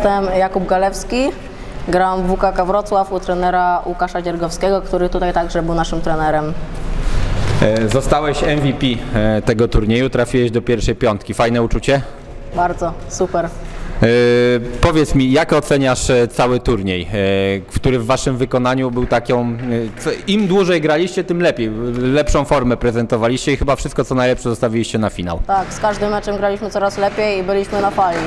Jestem Jakub Galewski, gram w WKK Wrocław u trenera Łukasza Dziergowskiego, który tutaj także był naszym trenerem. E, Zostałeś MVP e, tego turnieju, trafiłeś do pierwszej piątki. Fajne uczucie? Bardzo, super. E, Powiedz mi, jak oceniasz cały turniej, który w waszym wykonaniu był taką, im dłużej graliście, tym lepiej, lepszą formę prezentowaliście i chyba wszystko co najlepsze zostawiliście na finał. Tak, z każdym meczem graliśmy coraz lepiej i byliśmy na fali.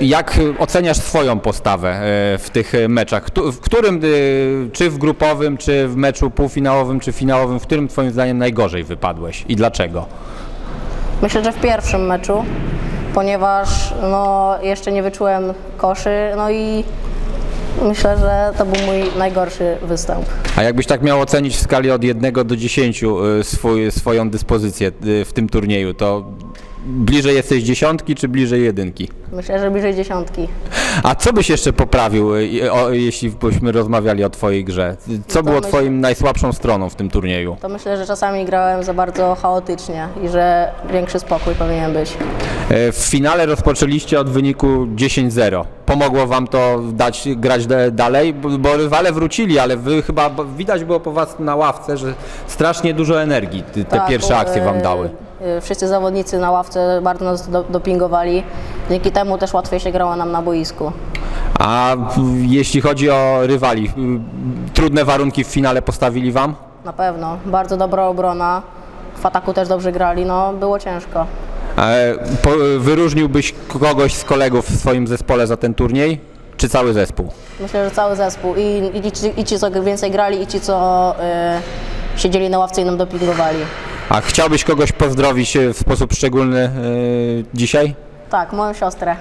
Jak e, oceniasz swoją postawę e, w tych e, meczach? W którym, e, czy w grupowym, czy w meczu półfinałowym, czy finałowym, w którym twoim zdaniem najgorzej wypadłeś i dlaczego? Myślę, że w pierwszym meczu, ponieważ no, jeszcze nie wyczułem koszy, no i myślę, że to był mój najgorszy występ. A jakbyś tak miał ocenić w skali od 1 do 10 y, swój, swoją dyspozycję w tym turnieju, to bliżej jesteś dziesiątki czy bliżej jedynki? Myślę, że bliżej dziesiątki. A co byś jeszcze poprawił, o, jeśli byśmy rozmawiali o twojej grze? Co było myślę- twoim najsłabszą stroną w tym turnieju? To myślę, że czasami grałem za bardzo chaotycznie i że większy spokój powinien być. E, W finale rozpoczęliście od wyniku 10-0. Pomogło wam to dać grać dalej, bo, rywale wrócili, ale wy chyba widać było po was na ławce, że strasznie dużo energii te Tak, pierwsze akcje wam e, dały. E, Wszyscy zawodnicy na ławce bardzo nas do, dopingowali. Dzięki temu też łatwiej się grało nam na boisku. A jeśli chodzi o rywali, y, trudne warunki w finale postawili wam? Na pewno. Bardzo dobra obrona. W ataku też dobrze grali, no było ciężko. E, po, wyróżniłbyś kogoś z kolegów w swoim zespole za ten turniej? Czy cały zespół? Myślę, że cały zespół i, i, ci, i ci, co więcej grali, i ci, co y, siedzieli na ławce i nam dopingowali. A chciałbyś kogoś pozdrowić e, w sposób szczególny e, dzisiaj? Tak, moją siostrę.